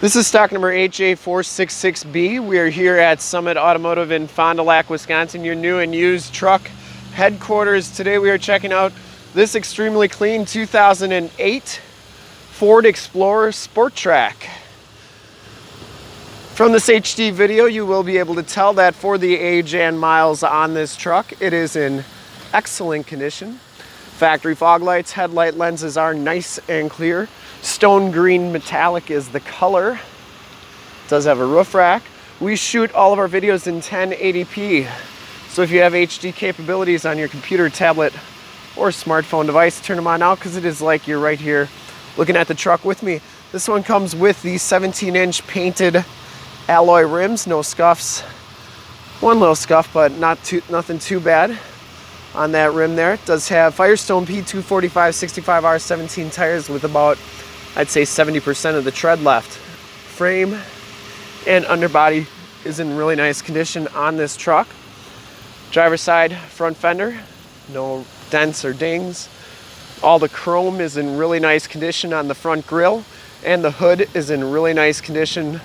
This is stock number 8J466B. We are here at Summit Automotive in Fond du Lac, Wisconsin, your new and used truck headquarters. Today we are checking out this extremely clean 2008 Ford Explorer Sport Trac. From this HD video, you will be able to tell that for the age and miles on this truck, it is in excellent condition. Factory fog lights, headlight lenses are nice and clear. Stone green metallic is the color. It does have a roof rack. We shoot all of our videos in 1080p. So if you have HD capabilities on your computer, tablet, or smartphone device, turn them on now because it is like you're right here looking at the truck with me. This one comes with the 17 inch painted alloy rims, no scuffs. One little scuff, but not too, nothing too bad on that rim there. It does have Firestone P245 65R17 tires with about I'd say 70% of the tread left. Frame and underbody is in really nice condition on this truck. Driver side front fender, no dents or dings. All the chrome is in really nice condition on the front grille and the hood is in really nice condition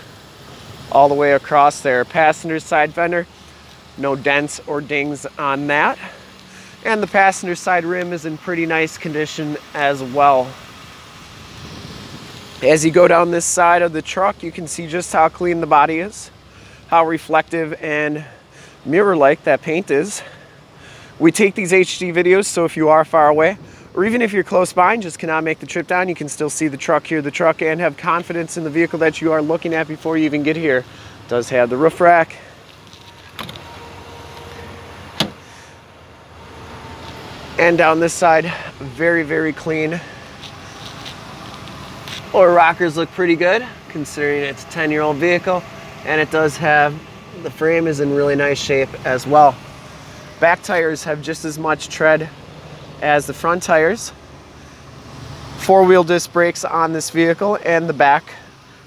all the way across there. Passenger side fender, no dents or dings on that. And the passenger side rim is in pretty nice condition as well. As you go down this side of the truck, you can see just how clean the body is, how reflective and mirror-like that paint is. We take these HD videos, so if you are far away, or even if you're close by and just cannot make the trip down, you can still see the truck, hear the truck, and have confidence in the vehicle that you are looking at before you even get here. It does have the roof rack. And down this side, very, very clean Lower rockers look pretty good considering it's a 10 year old vehicle and it does have the frame is in really nice shape as well. Back tires have just as much tread as the front tires. Four wheel disc brakes on this vehicle and the back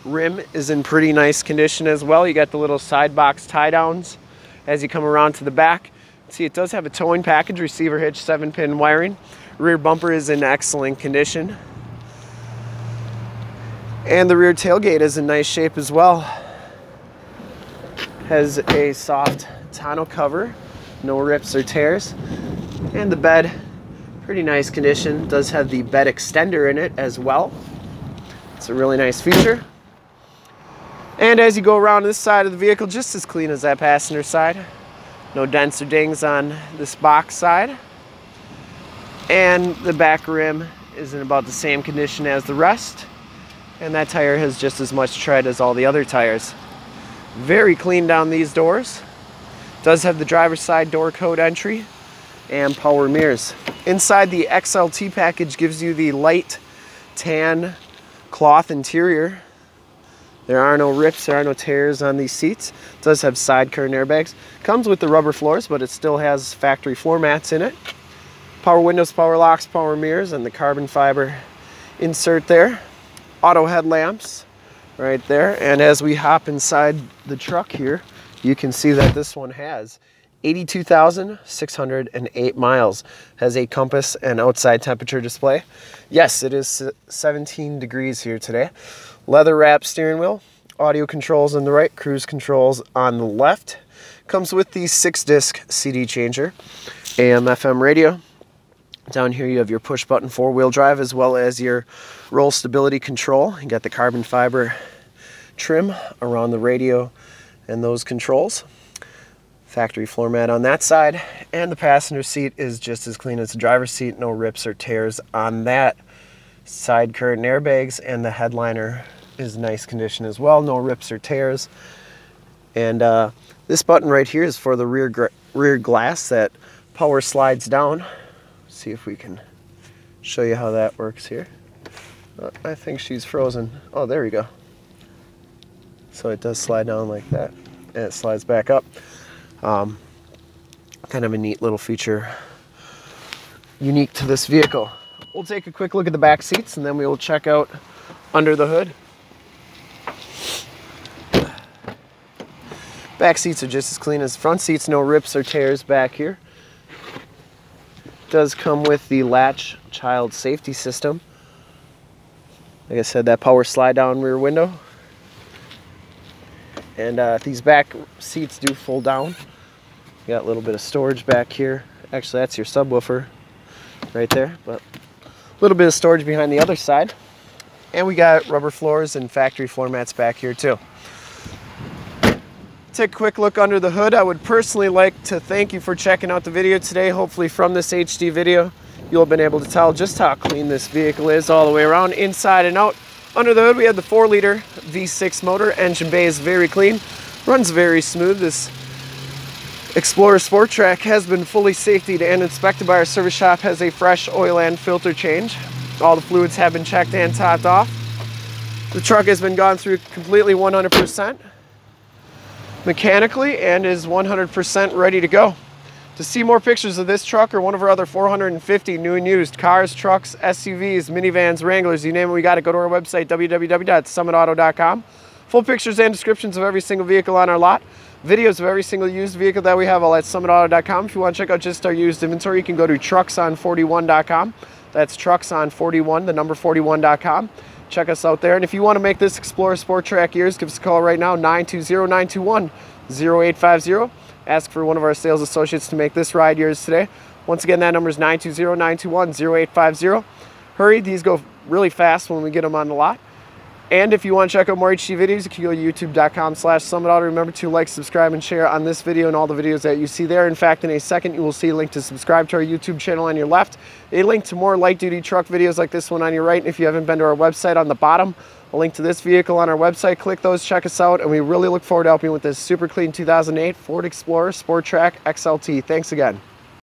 rim is in pretty nice condition as well. You got the little side box tie downs as you come around to the back. See, it does have a towing package, receiver hitch, seven pin wiring. Rear bumper is in excellent condition. And the rear tailgate is in nice shape as well. Has a soft tonneau cover, no rips or tears. And the bed, pretty nice condition. Does have the bed extender in it as well. It's a really nice feature. And as you go around this side of the vehicle, just as clean as that passenger side. No dents or dings on this box side. And the back rim is in about the same condition as the rest and that tire has just as much tread as all the other tires. Very clean down these doors. Does have the driver's side door code entry and power mirrors. Inside the XLT package gives you the light tan cloth interior. There are no rips, there are no tears on these seats. It does have side curtain airbags. Comes with the rubber floors, but it still has factory floor mats in it. Power windows, power locks, power mirrors, and the carbon fiber insert there auto headlamps right there. And as we hop inside the truck here, you can see that this one has 82,608 miles. Has a compass and outside temperature display. Yes, it is 17 degrees here today. Leather wrapped steering wheel, audio controls on the right, cruise controls on the left. Comes with the six disc CD changer, AM FM radio, down here you have your push button four wheel drive as well as your roll stability control. You got the carbon fiber trim around the radio and those controls. Factory floor mat on that side and the passenger seat is just as clean as the driver's seat. No rips or tears on that. Side curtain airbags and the headliner is nice condition as well. No rips or tears. And uh, this button right here is for the rear, rear glass that power slides down see if we can show you how that works here. Uh, I think she's frozen. Oh, there we go. So it does slide down like that, and it slides back up. Um, kind of a neat little feature unique to this vehicle. We'll take a quick look at the back seats and then we will check out under the hood. Back seats are just as clean as front seats, no rips or tears back here does come with the latch child safety system. Like I said, that power slide down rear window. And uh, these back seats do fold down. Got a little bit of storage back here. Actually, that's your subwoofer right there, but a little bit of storage behind the other side. And we got rubber floors and factory floor mats back here too. Take a quick look under the hood. I would personally like to thank you for checking out the video today. Hopefully from this HD video, you'll have been able to tell just how clean this vehicle is all the way around, inside and out. Under the hood, we have the 4 liter V6 motor. Engine bay is very clean, runs very smooth. This Explorer Sport Trac has been fully safetied and inspected by our service shop, has a fresh oil and filter change. All the fluids have been checked and topped off. The truck has been gone through completely 100% mechanically and is 100% ready to go. To see more pictures of this truck or one of our other 450 new and used cars, trucks, SUVs, minivans, Wranglers, you name it, we got to go to our website, www.summitauto.com. Full pictures and descriptions of every single vehicle on our lot videos of every single used vehicle that we have all at summitauto.com. If you want to check out just our used inventory, you can go to truckson41.com. That's truckson41, the number 41.com. Check us out there. And if you want to make this Explorer Sport Trac yours, give us a call right now, 920-921-0850. Ask for one of our sales associates to make this ride yours today. Once again, that number is 920-921-0850. Hurry, these go really fast when we get them on the lot. And if you want to check out more HD videos, you can go to youtube.com slash summitauto. Remember to like, subscribe, and share on this video and all the videos that you see there. In fact, in a second, you will see a link to subscribe to our YouTube channel on your left, a link to more light-duty truck videos like this one on your right. And if you haven't been to our website on the bottom, a link to this vehicle on our website. Click those, check us out, and we really look forward to helping with this super clean 2008 Ford Explorer Sport Trac XLT. Thanks again.